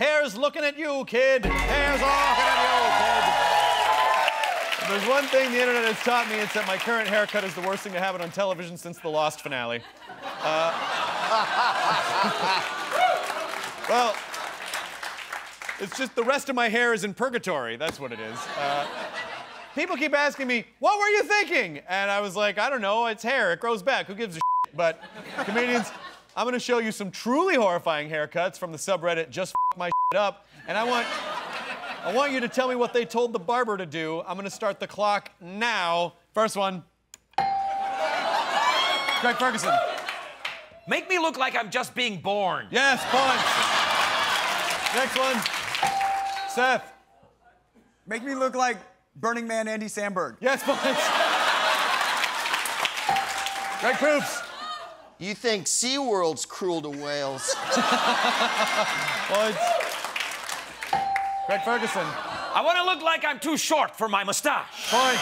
Hair's looking at you, kid. Hair's all looking at you, kid. If there's one thing the internet has taught me, it's that my current haircut is the worst thing to happen on television since the Lost finale. Uh, well, it's just the rest of my hair is in purgatory. That's what it is. Uh, people keep asking me, what were you thinking? And I was like, I don't know, it's hair, it grows back, who gives a shit? But comedians, I'm gonna show you some truly horrifying haircuts from the subreddit Just F My Shit Up. And I want, I want you to tell me what they told the barber to do. I'm gonna start the clock now. First one. Craig Ferguson. Make me look like I'm just being born. Yes, punch. Next one. Seth. Make me look like Burning Man Andy Samberg. Yes, punch. Greg Proops. You think SeaWorld's cruel to whales? Punch. Greg Ferguson. I want to look like I'm too short for my mustache. Points.